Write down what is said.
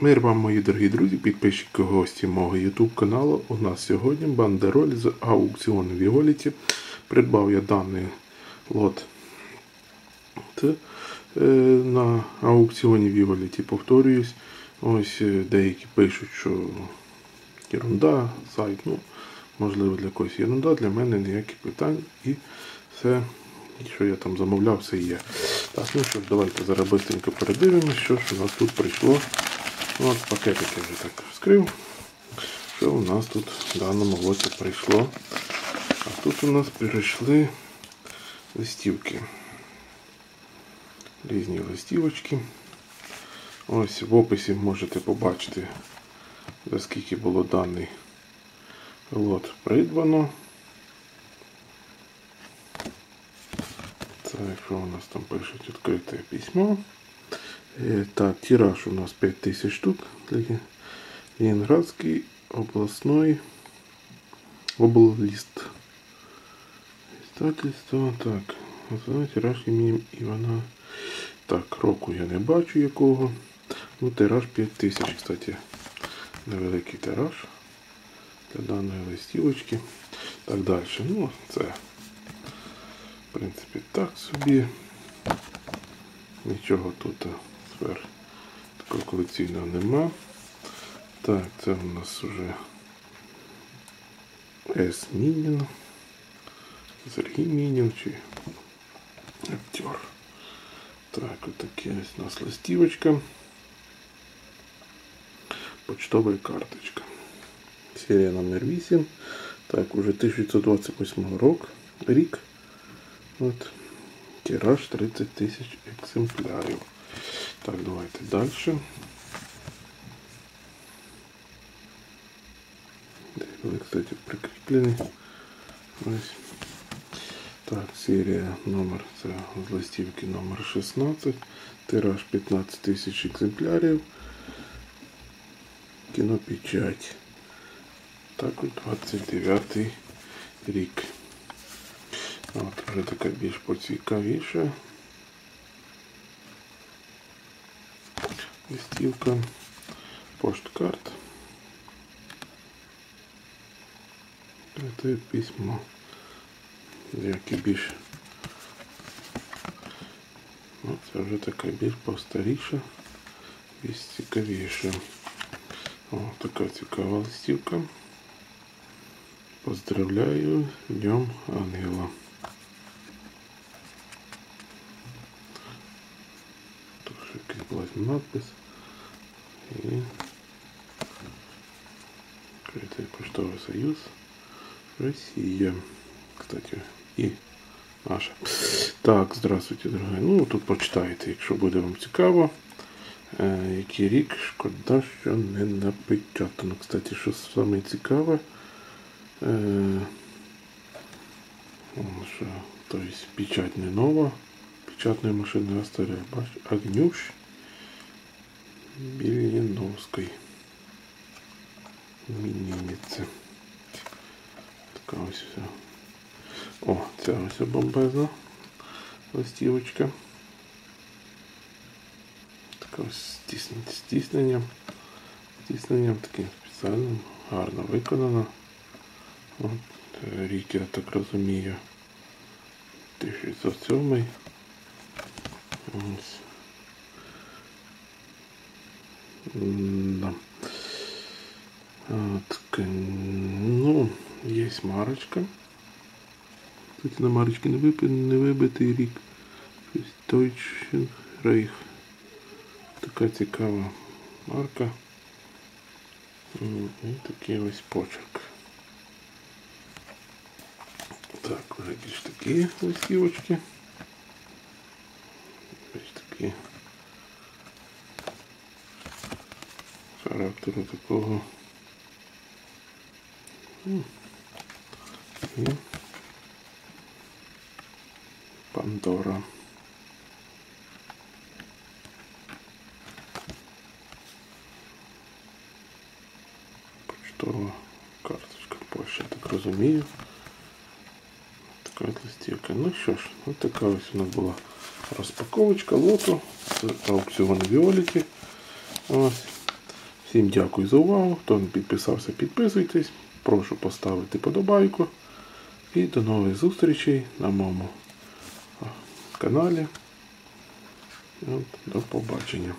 Мир вам, мої дорогі друзі, підписчики, гості мого YouTube каналу. У нас сьогодні бандероль з аукціону Віоліті. Придбав я даний лот е, на аукціоні Віоліті. Повторююсь, ось е, деякі пишуть, що ерунда, сайт, ну, можливо, для когось ерунда, для мене ніяких питань і все, що я там замовляв, все є. Так, ну що ж, давайте зараз быстренько передивимося, що ж у нас тут прийшло. От пакетик я вже так вскрив. Що у нас тут в даному лоті прийшло? А тут у нас прийшли листівки. Різні листівочки. Ось в описі можете побачити, за скільки було даний лот придбано. Так, що у нас там пишуть відкрите письмо. Е, Так, тираж у нас 5000 штук. Ленинградский областной обллист. Издательство. Так. Основний тираж імені Івана. Так, року я не бачу якого. Ну, тираж 5000, кстати. Невеликий тираж для даної листівочки. Так далі. Ну, це, в принципі, так собі. Нічого тут сфер такого колекційного нема. Так, це у нас вже С. Мінін. Сергій Мінін чи актер. Так, отакі у нас листівочка. Почтова карточка. Серія номер 8. Так, уже 1928 рок, рік. От. Тираж 30 тисяч екземплярів. Так, давайте далі. Вони, кстати, прикріплені. Ось. Так, серія номер, це з листівки номер 16. Тираж 15 тисяч екземплярів. Кінопечать. Так от 29 рік. От вже така більш поцікавіша. Листівка, пошткарт. Це письмо, яке більш ну, це вже така більш постаріша, більш цікавіша. О, така цікава листівка. Поздравляю Днем Ангела. Якийсь надпис. І Критий поштовий союз. Росія. Кстати, і наша. Так, здравствуйте, дорогі. Ну, тут почитайте, якщо буде вам цікаво. Е, який рік, шкода, що не напечатано. Кстати, що саме цікаве. Е, що, то есть печать не нова. Печатная машина старая. Бач, Огнюш Біліновський. Мініміці. Така ось все. О, ця ось бомбезна листівочка. Така ось з тісненням. Таким спеціальним, гарно виконано. От, рік, я так розумію. 1607. Ось. Да. От, ну, є марочка. Тут на марочці не, вип... не вибитий рік. Deutschen Reich. Така цікава марка. І такий ось почерк. Так, вже більш такі листівочки. Більш такі характеру такого. І Пандора. Почтова карточка Польща, я так розумію. Така листівка. Ну що ж, ось така ось у нас була розпаковочка лоту з аукціону Віоліті. Ось. Всім дякую за увагу. Хто не підписався, підписуйтесь. Прошу поставити подобайку. І до нових зустрічей на моєму каналі. До побачення.